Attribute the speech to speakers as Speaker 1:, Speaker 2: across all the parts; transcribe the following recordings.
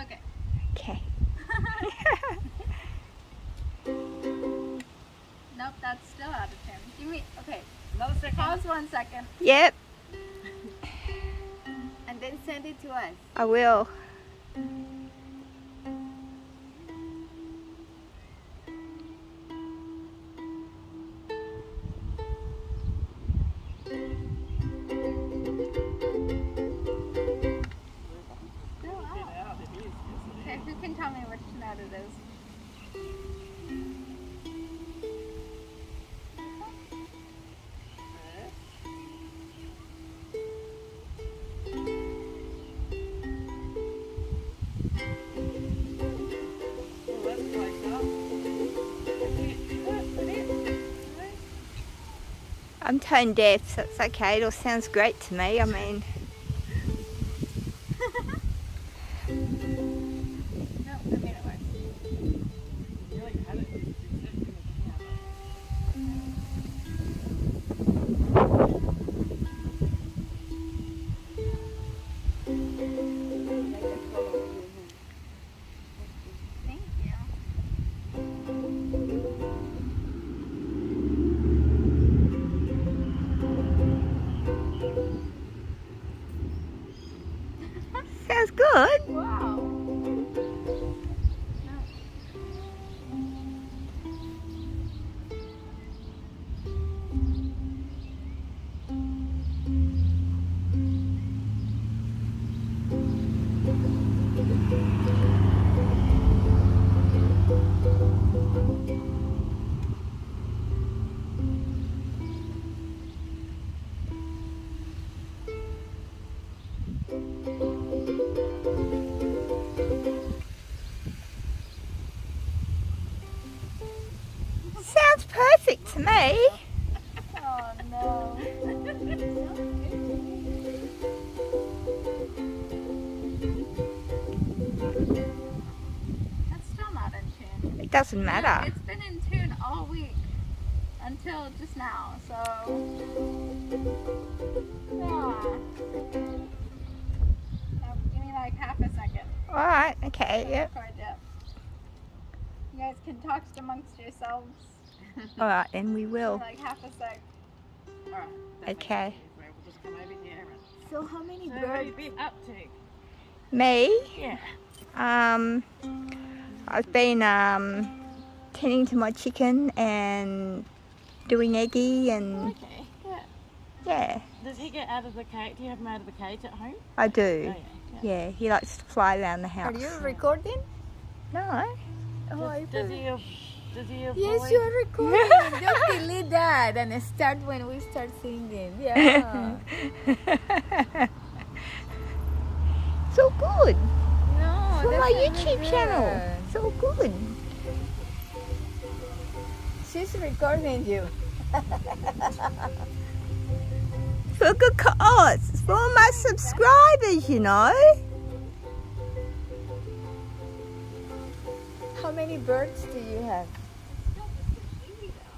Speaker 1: Okay.
Speaker 2: Okay.
Speaker 1: Nope, that's still out of tune. Give me, okay,
Speaker 3: Another second.
Speaker 1: pause one second.
Speaker 2: Yep,
Speaker 1: And then send it to us.
Speaker 2: I will.
Speaker 1: Okay, who can tell me which note it is?
Speaker 2: I'm tone deaf, so it's okay. It all sounds great to me. I mean, sounds good.
Speaker 1: Wow.
Speaker 2: Sounds perfect to me.
Speaker 1: Oh no. That's still not in tune.
Speaker 2: It doesn't matter.
Speaker 1: It's been in tune all week until just now, so. Yeah. Now, give me like half a second.
Speaker 2: All right. Okay. Yep.
Speaker 1: You guys can talk amongst yourselves
Speaker 2: All right. Then we will.
Speaker 1: like half a sec.
Speaker 3: Alright. that
Speaker 2: Okay.
Speaker 3: sense. We'll just come over here and
Speaker 1: So how many
Speaker 3: So what have you been up to?
Speaker 2: Me.
Speaker 3: Yeah.
Speaker 2: Um, I've been um, tending to my chicken and doing eggy and
Speaker 3: Okay. Yeah.
Speaker 2: yeah,
Speaker 3: Does he get out of the cage? Do you have him out of the cage at home?
Speaker 2: I
Speaker 3: Oh,
Speaker 2: do.
Speaker 3: yeah. yeah.
Speaker 2: Yeah, he likes to fly around the house.
Speaker 4: Are you recording?
Speaker 2: No.
Speaker 4: Oh, I
Speaker 3: Does, does
Speaker 4: thought-
Speaker 3: he? Does he?
Speaker 4: Yes, you're recording. Just delete that and start when we start singing. Yeah.
Speaker 2: all good.
Speaker 4: no,
Speaker 2: For my YouTube channel.
Speaker 4: good.
Speaker 2: It's all good.
Speaker 4: She's recording you.
Speaker 2: For good cause. For my subscribers, you know.
Speaker 4: How many birds do you have?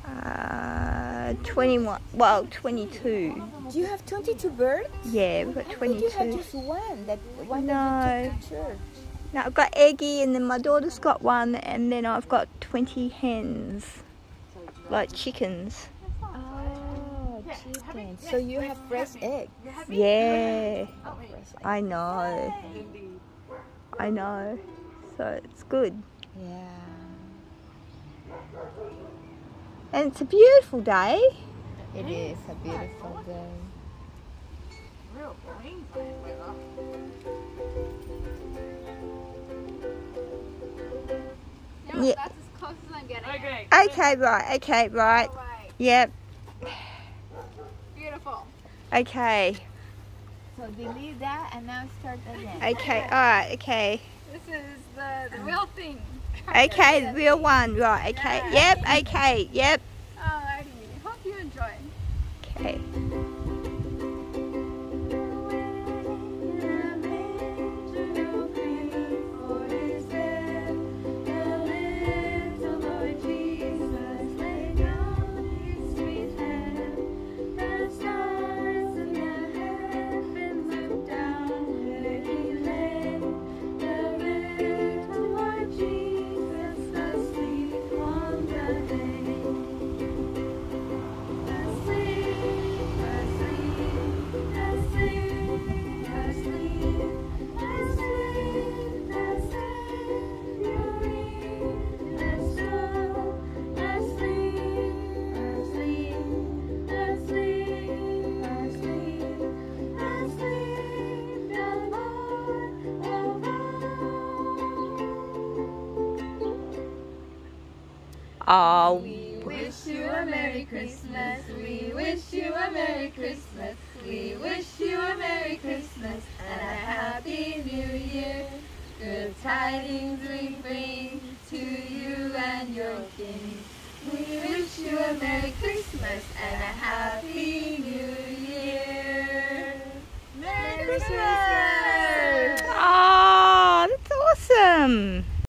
Speaker 2: Uh, 21, well, 22.
Speaker 4: Do you have 22 birds?
Speaker 2: Yeah, we've got
Speaker 4: I thought you had just one. That one
Speaker 2: No.
Speaker 4: that you took to church.
Speaker 2: Now I've got Eggy and then my daughter's got one and then I've got 20 hens, like chickens.
Speaker 4: Oh, chicken. So you have fresh eggs.
Speaker 2: Yeah, I know, I know. So it's good.
Speaker 4: Yeah.
Speaker 2: And it's a beautiful day.
Speaker 4: It is a beautiful day.
Speaker 3: Real Queensland weather.
Speaker 2: Yeah.
Speaker 1: that's as close as I'm getting.
Speaker 3: Okay.
Speaker 2: Okay, right, okay, right.
Speaker 1: All right.
Speaker 2: Yep,
Speaker 1: Beautiful.
Speaker 2: okay,
Speaker 4: So delete that and now start again.
Speaker 2: okay, alright, okay.
Speaker 1: This is the, the real thing.
Speaker 2: Okay, the real one, right, okay. Yep, okay, yep,
Speaker 1: Alrighty. Hope you enjoy.
Speaker 2: okay. Oh,
Speaker 1: We wish you a Merry Christmas. We wish you a Merry Christmas. We wish you a Merry Christmas and a Happy New Year. Good tidings we bring to you and your king. We wish you a Merry Christmas and a Happy New Year. Merry Christmas!
Speaker 2: oh, that's awesome.